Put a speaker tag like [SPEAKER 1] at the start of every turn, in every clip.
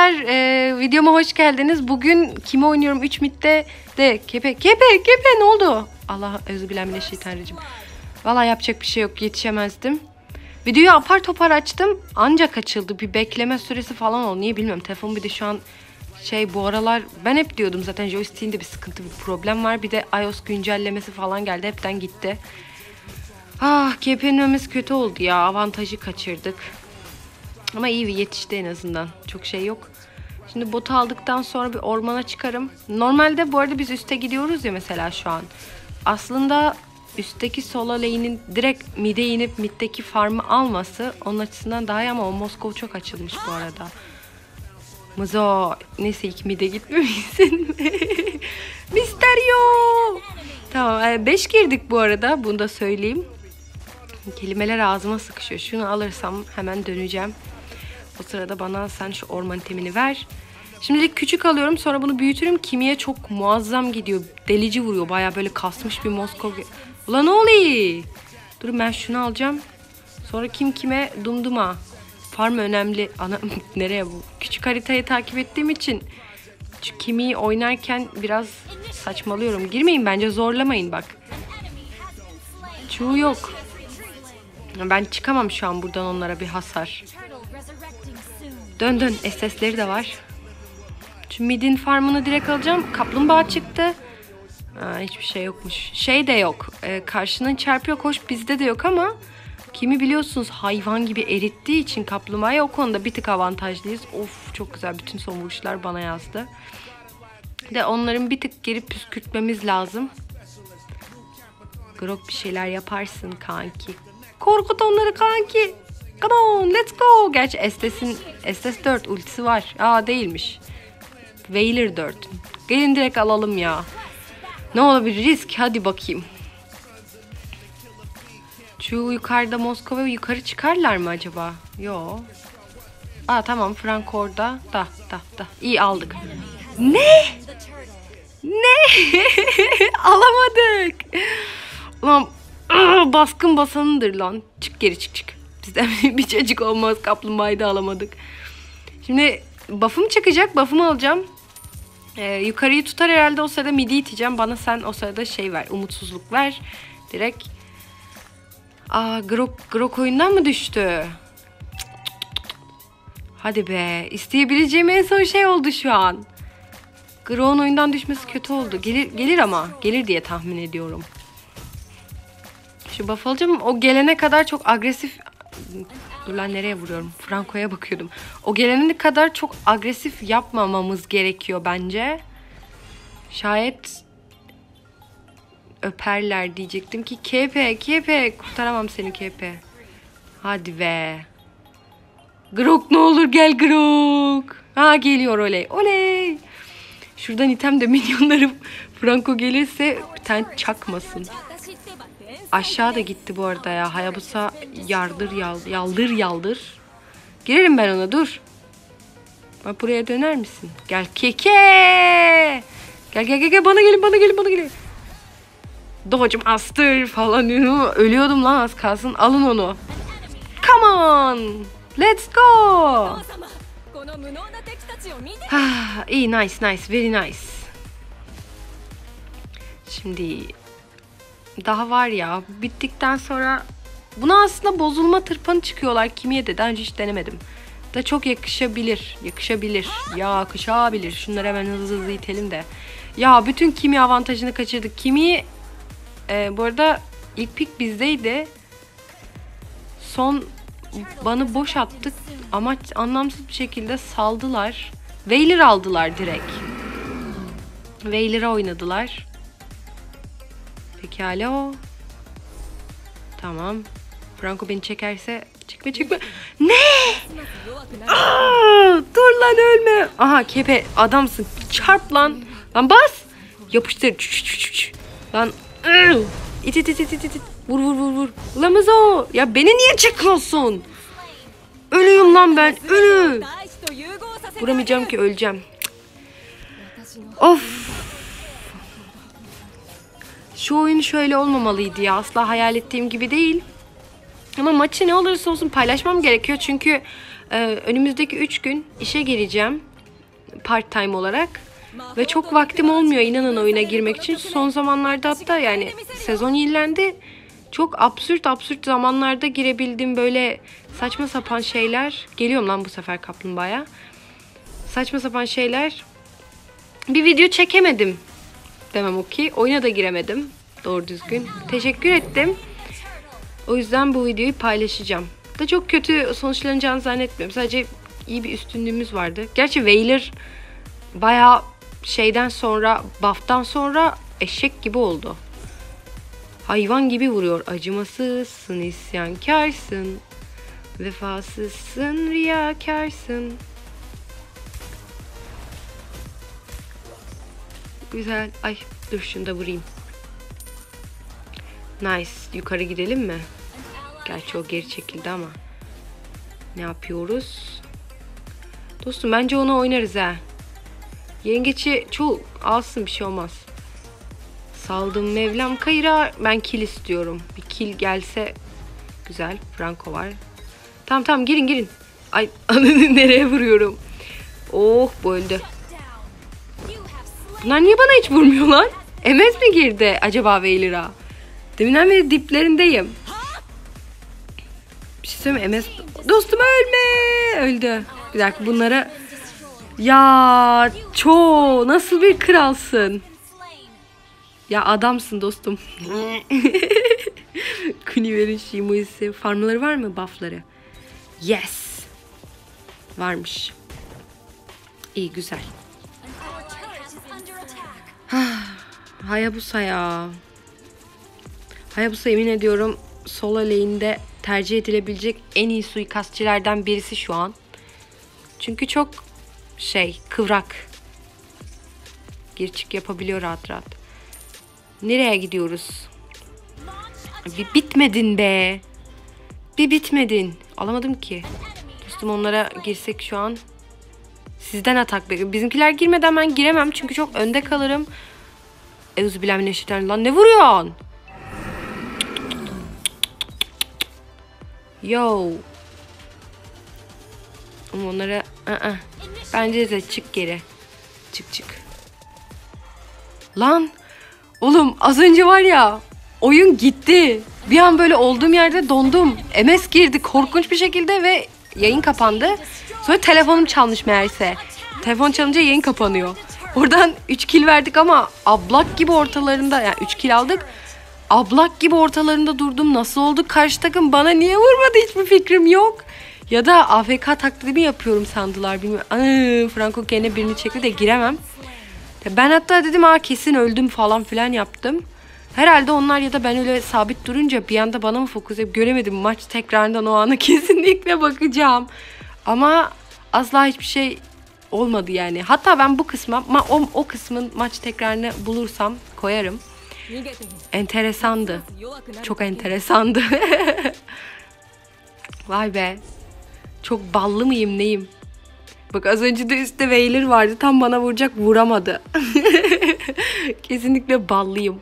[SPEAKER 1] Arkadaşlar. Ee, videoma hoş geldiniz. Bugün kimi oynuyorum? 3 mitte de kepe kepe kepe ne oldu? Allah özür Valla yapacak bir şey yok. Yetişemezdim. Videoyu apar topar açtım. Ancak açıldı. Bir bekleme süresi falan oldu. Niye bilmiyorum. Telefon bir de şu an şey bu aralar ben hep diyordum zaten joystick'inde bir sıkıntı bir problem var. Bir de iOS güncellemesi falan geldi. Hepten gitti. Ah KP'nin kötü oldu ya. Avantajı kaçırdık. Ama iyi bir yetişti en azından. Çok şey yok. Şimdi botu aldıktan sonra bir ormana çıkarım. Normalde bu arada biz üste gidiyoruz ya mesela şu an. Aslında üstteki sola lane'in direkt mid'e inip mid'deki farmı alması onun açısından daha iyi ama o Moskova çok açılmış bu arada. Muzo. Neyse ilk mid'e gitmemişsin. Misterio. Tamam 5 e, girdik bu arada. Bunu da söyleyeyim. Kelimeler ağzıma sıkışıyor. Şunu alırsam hemen döneceğim. O sırada bana sen şu orman temini ver. Şimdilik küçük alıyorum sonra bunu büyütürüm. Kimiye çok muazzam gidiyor. Delici vuruyor. Baya böyle kasmış bir Moskov. Ulan ne oluyor? Dur ben şunu alacağım. Sonra kim kime dumduma. Farm önemli. Ana nereye bu? Küçük haritayı takip ettiğim için şu kimi oynarken biraz saçmalıyorum. Girmeyin bence zorlamayın bak. Çoğu yok. Ben çıkamam şu an buradan onlara bir hasar. Dön dön SS'leri de var. Şu midin farmını direkt alacağım. Kaplumbağa çıktı. Aa, hiçbir şey yokmuş. Şey de yok. Ee, karşının çarpıyor koş bizde de yok ama kimi biliyorsunuz hayvan gibi erittiği için kaplumbağaya o konuda bir tık avantajlıyız. Of çok güzel bütün son vuruşlar bana yazdı. De onların bir tık geri püskürtmemiz lazım. Grok bir şeyler yaparsın kanki. Korkut onları kanki. Come on let's go. Gerçi Estes'in Estes 4 ultisi var. Aa değilmiş. Veiler 4. Gelin direkt alalım ya. Ne olabilir risk hadi bakayım. Şu yukarıda Moskova yukarı çıkarlar mı acaba? Yo. Aa tamam Frank orada. Da da da. İyi aldık. Ne? Ne? Alamadık. Ulan baskın basanındır lan. Çık geri çık çık. Bizden bir çocuk olmaz. Kaplumbağayı da alamadık. Şimdi buff'ım çıkacak. Buff'ımı alacağım. Ee, yukarıyı tutar herhalde o sırada midi iteceğim. Bana sen o sırada şey ver. Umutsuzluk ver. Direkt. Aa Grok, Grok oyundan mı düştü? Hadi be. İsteyebileceğim en son şey oldu şu an. Grok'un oyundan düşmesi kötü oldu. Gelir, gelir ama. Gelir diye tahmin ediyorum. Şu buff alacağım. O gelene kadar çok agresif Dur lan nereye vuruyorum? Franco'ya bakıyordum. O gelene kadar çok agresif yapmamamız gerekiyor bence. Şayet öperler diyecektim ki KP KP kurtaramam seni KP. Hadi be. Grok ne olur gel Grok. Ha geliyor oley. Oley. Şuradan item de minyonlarım Franco gelirse bir tane çakmasın. Aşağı da gitti bu arada ya. Hayabusa yardır yaldır yaldır yaldır. Girerim ben ona dur. Bak buraya döner misin? Gel keke. Gel gel gel, gel. bana gelin bana gelin bana gelin. Dodge Master falan ölüyordum lan az kalsın. Alın onu. Come on. Let's go. Ah, iyi nice nice very nice. Şimdi daha var ya. Bittikten sonra buna aslında bozulma tırpanı çıkıyorlar. Kimiye de daha önce hiç denemedim. Da çok yakışabilir. Yakışabilir. Yakışabilir. Şunları hemen hızlı hızlı itelim de. Ya bütün kimi avantajını kaçırdık. Kimi e, bu arada ilk pik bizdeydi. Son bana boş attık ama anlamsız bir şekilde saldılar. Veiler aldılar direkt. Veiler'a oynadılar. Pekala o. Tamam. Franco beni çekerse çıkma çıkma. Ne? Aa, dur lan ölme. Aha kepe adamsın. Çarp lan. Lan bas. Yapıştır. Lan. İt it it it it it. Vur vur vur vur. Ulan o. Ya beni niye çekiyorsun? Ölüyüm lan ben. Ölü. Vuramayacağım ki öleceğim. Of. Şu oyun şöyle olmamalıydı ya. Asla hayal ettiğim gibi değil. Ama maçı ne olursa olsun paylaşmam gerekiyor. Çünkü Ee, önümüzdeki 3 gün işe gireceğim. Part time olarak. Ve çok vaktim olmuyor inanın oyuna girmek için. Son zamanlarda hatta yani sezon yenilendi. Çok absürt absürt zamanlarda girebildiğim böyle saçma sapan şeyler. Geliyorum lan bu sefer kaplumbağaya. Saçma sapan şeyler. Bir video çekemedim. Demem o ki. Oyuna da giremedim. Doğru düzgün. Teşekkür ettim. O yüzden bu videoyu paylaşacağım. Da çok kötü sonuçlanacağını zannetmiyorum. Sadece iyi bir üstünlüğümüz vardı. Gerçi Wailer bayağı şeyden sonra, buff'tan sonra eşek gibi oldu. Hayvan gibi vuruyor. Acımasızsın, isyankarsın. Vefasızsın, riyakarsın. Güzel. Ay dur şunu da vurayım. Nice. Yukarı gidelim mi? Gerçi o geri çekildi ama. Ne yapıyoruz? Dostum bence onu oynarız ha. Yengeçi çok alsın bir şey olmaz. Saldım Mevlam kayıra. Ben kill istiyorum. Bir kill gelse güzel. Franco var. Tamam tamam girin girin. Ay nereye vuruyorum? Oh bu öldü. Bunlar niye bana hiç vurmuyor lan? MS mi girdi acaba Wailer'a? Deminden beri diplerindeyim. Bir şey söyleyeyim? MS... Dostum ölme! Öldü. Bir dakika bunlara... Ya ço nasıl bir kralsın? Ya adamsın dostum. Kuniver'in Shimuisi. Farmları var mı buffları? Yes. Varmış. İyi güzel. Hayabusa ya. Hayabusa emin ediyorum solo lane'de tercih edilebilecek en iyi suikastçilerden birisi şu an. Çünkü çok şey kıvrak. Gir çık yapabiliyor rahat rahat. Nereye gidiyoruz? Bir bitmedin be. Bir bitmedin. Alamadım ki. Dostum onlara girsek şu an. Sizden atak bekliyorum. Bizimkiler girmeden ben giremem çünkü çok önde kalırım. Euzubillahimineşşeytanirracim. Lan ne vuruyorsun? Yo. Ama onlara... Aa, bence de çık geri. Çık çık. Lan. Oğlum az önce var ya. Oyun gitti. Bir an böyle olduğum yerde dondum. MS girdi korkunç bir şekilde ve yayın kapandı. Sonra telefonum çalmış meğerse. Telefon çalınca yayın kapanıyor. Oradan 3 kill verdik ama ablak gibi ortalarında yani 3 kill aldık. Ablak gibi ortalarında durdum. Nasıl oldu? Karşı takım bana niye vurmadı? Hiçbir fikrim yok. Ya da AFK taklidi yapıyorum sandılar bilmiyorum. Aa, Franco gene birini çekti de giremem. Ben hatta dedim aa kesin öldüm falan filan yaptım. Herhalde onlar ya da ben öyle sabit durunca bir anda bana mı fokus edip göremedim. Maç tekrarından o ana kesinlikle bakacağım. Ama asla hiçbir şey olmadı yani. Hatta ben bu kısma o, o kısmın maç tekrarını bulursam koyarım. Enteresandı. Çok enteresandı. Vay be. Çok ballı mıyım neyim? Bak az önce de üstte Wailer vardı. Tam bana vuracak vuramadı. Kesinlikle ballıyım.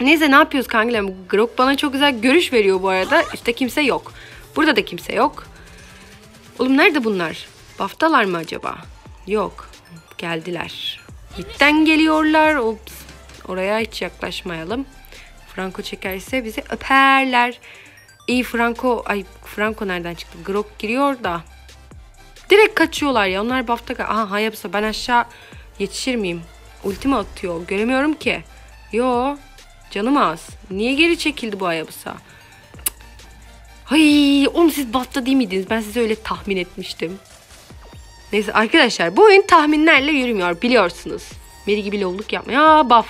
[SPEAKER 1] Neyse ne yapıyoruz kankilerim? Grok bana çok güzel görüş veriyor bu arada. Üstte kimse yok. Burada da kimse yok. Oğlum nerede bunlar? Baftalar mı acaba? Yok. Geldiler. Bitten geliyorlar. Ops. Oraya hiç yaklaşmayalım. Franco çekerse bizi öperler. İyi Franco. Ay Franco nereden çıktı? Grok giriyor da. Direkt kaçıyorlar ya. Onlar bafta... Aha Hayabusa ben aşağı yetişir miyim? Ultimi atıyor. Göremiyorum ki. Yo. Canım az. Niye geri çekildi bu Hayabusa? Hay, oğlum siz bafta değil miydiniz? Ben size öyle tahmin etmiştim. Neyse arkadaşlar bu oyun tahminlerle yürümüyor biliyorsunuz. Meri gibi lolluk yapma. Ya buff.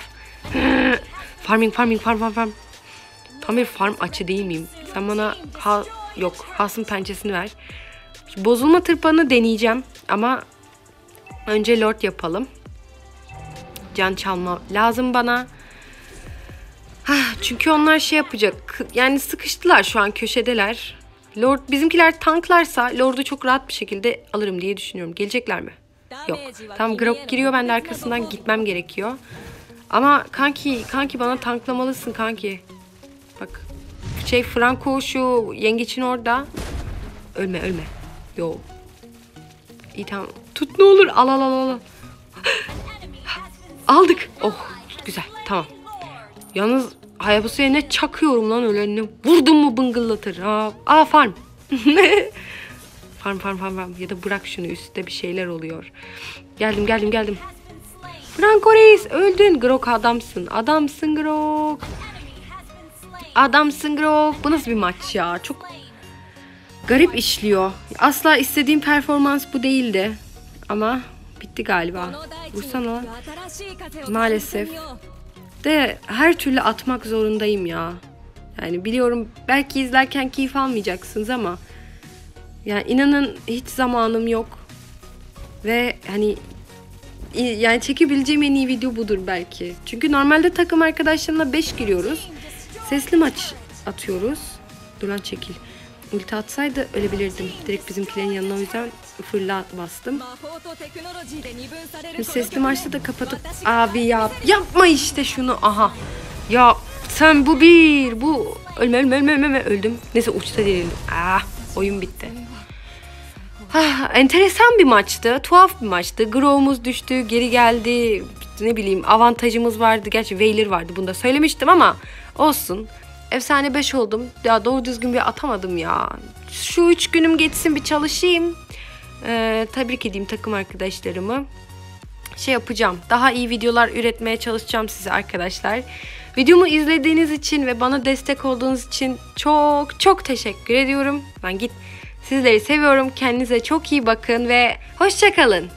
[SPEAKER 1] farming farming farm farm farm. Tam bir farm açı değil miyim? Sen bana ha yok hasım pençesini ver. Bozulma tırpanı deneyeceğim ama önce lord yapalım. Can çalma lazım bana. Çünkü onlar şey yapacak. Yani sıkıştılar şu an köşedeler. Lord bizimkiler tanklarsa Lord'u çok rahat bir şekilde alırım diye düşünüyorum. Gelecekler mi? Yok. Tam Grok giriyor ben de arkasından gitmem gerekiyor. Ama kanki kanki bana tanklamalısın kanki. Bak. Şey Franco şu yengeçin orada. Ölme ölme. Yo. İyi tamam. Tut ne olur. Al al al al. Aldık. Oh güzel tamam. Yalnız Hayabusa'ya ne çakıyorum lan öyle ne vurdum mu bıngıllatır. Ha, aa farm. farm farm farm farm ya da bırak şunu üstte bir şeyler oluyor. Geldim geldim geldim. Franco Reis öldün. Grok adamsın. Adamsın Grok. Adamsın Grok. Bu nasıl bir maç ya? Çok garip işliyor. Asla istediğim performans bu değildi. Ama bitti galiba. Vursana. Maalesef. De her türlü atmak zorundayım ya. Yani biliyorum belki izlerken keyif almayacaksınız ama yani inanın hiç zamanım yok. Ve hani yani çekebileceğim en iyi video budur belki. Çünkü normalde takım arkadaşlarımla 5 giriyoruz. Sesli maç atıyoruz. Dur lan çekil. Ulti atsaydı ölebilirdim. Direkt bizimkilerin yanına o yüzden fırla bastım. Şimdi sesli maçta da kapatıp abi yap yapma işte şunu aha. Ya sen bu bir bu ölme ölme ölme ölme öldüm. Neyse uçta değilim. Ah oyun bitti. Ah, enteresan bir maçtı. Tuhaf bir maçtı. Grow'umuz düştü, geri geldi. Ne bileyim avantajımız vardı. Gerçi Veiler vardı. Bunu da söylemiştim ama olsun. Efsane 5 oldum. Ya doğru düzgün bir atamadım ya. Şu 3 günüm geçsin bir çalışayım. Ee, tebrik edeyim takım arkadaşlarımı. Şey yapacağım. Daha iyi videolar üretmeye çalışacağım size arkadaşlar. Videomu izlediğiniz için ve bana destek olduğunuz için çok çok teşekkür ediyorum. Ben git Sizleri seviyorum. Kendinize çok iyi bakın ve hoşçakalın.